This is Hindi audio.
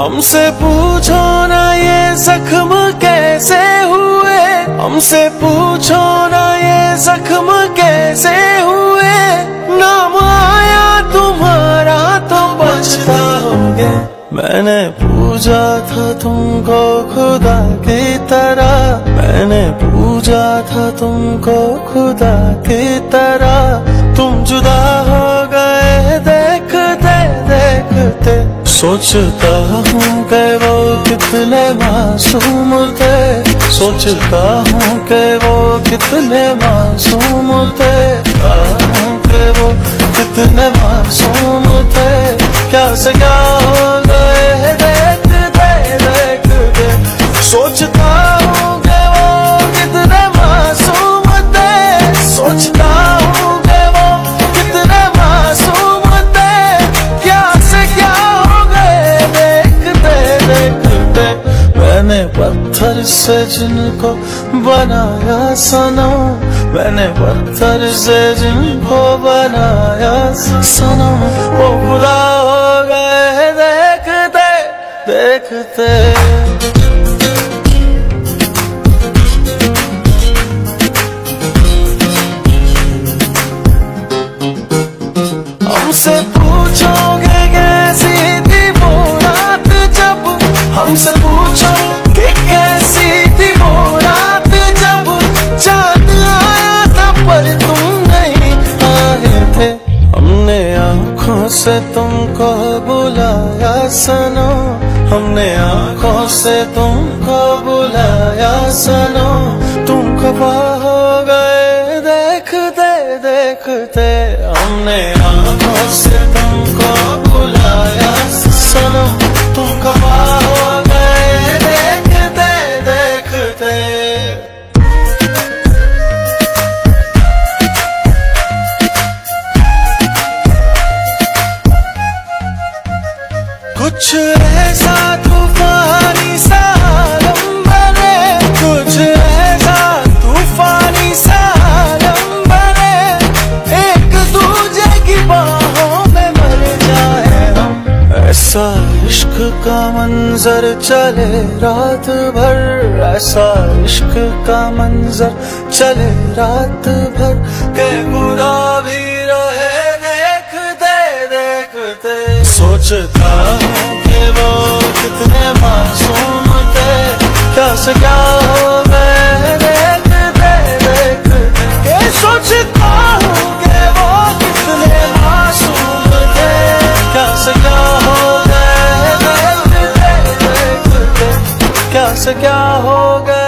हमसे पूछो ना ये जख्म कैसे हुए। हमसे पूछो ना ये जख्म कैसे हुए। नाम आया तुम्हारा तो पछताओगे मैंने पूजा था तुमको खुदा की तरह। मैंने पूजा था तुमको खुदा की तरह। तुम जुदा हो सोचता हूँ के वो कितने मासूम थे सोचता हूँ के वो कितने मासूम थे वो कितने मैंने पत्थर से जिनको बनाया सनम मैंने पत्थर से जिनको बनाया सनम वो खुदा हो गए देखते देखते। हमसे पूछोगे हमसे पूछो कि कैसी थी वो रात जब चाँद आया था, पर तुम नहीं आए थे। हमने आँखों से तुमको बुलाया, सनो। हमने आँखों से तुमको बुलाया, सनो। तुम खफा हो गए, देखते देखते। कुछ ऐसा तूफानी सा बने, कुछ ऐसा तूफानी सा बने। एक दूजे की बाहों में मर जाए हम। ऐसा इश्क का मंजर चले रात भर, ऐसा इश्क का मंजर चले रात भर। के बुरा भी रहे देखते देखते। सोचता वो कितने मासूम थे क्या से क्या हो कितने मासूम क्या हो गए क्या हो गए।